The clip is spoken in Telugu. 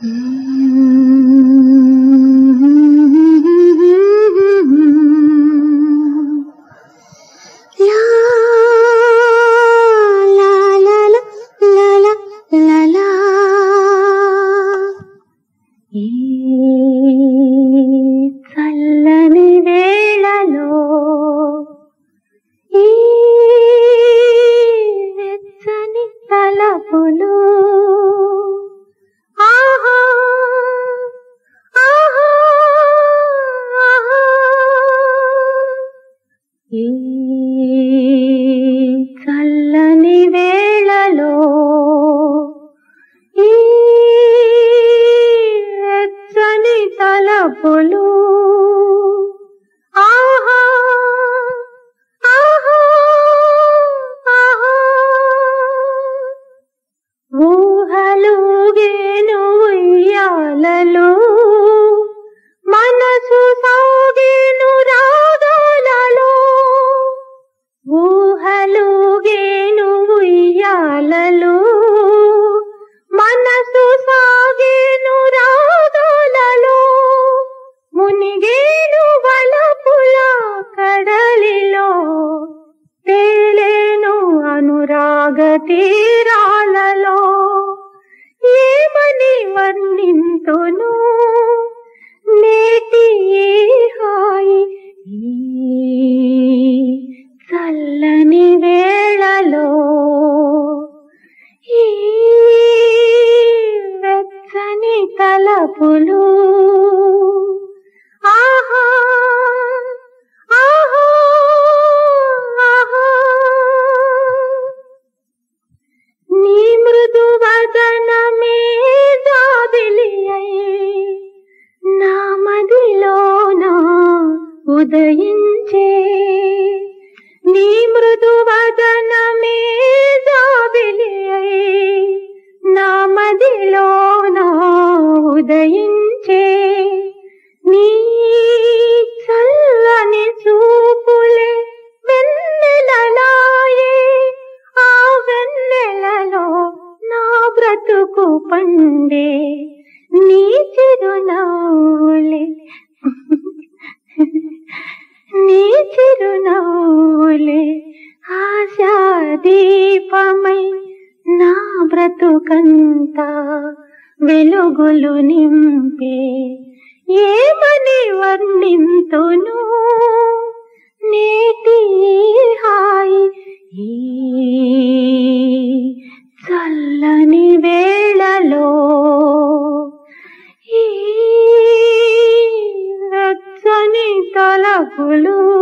ఈ తలపులు ఆహా ఆహా ఆహా. ఊహలుగేను ఉయ్యాలలో మనసు సాగేను రాగాలలో. ఊహలుగేను ఉయ్యాలలో తీరాలలో ఏమని వర్ణింతును? నేటి హాయి? చల్లని వేళలో ఈ వెచ్చని తలపులు ఆహా మృదు వదనమే జాబిలియై నా మదిలోన ఉదయించే నీ మృదు వదనమే జాబిలియై నా మదిలోన ఉదయించే నీ బ్రతుకు పండే నీ చిరునవ్వులే. నీ చిరునవ్వులే. ఆశాదీపమై నా బ్రతుకంతా వెలుగులు నింపే. ఏమని వర్ణింతును? వెచ్చని తలపులు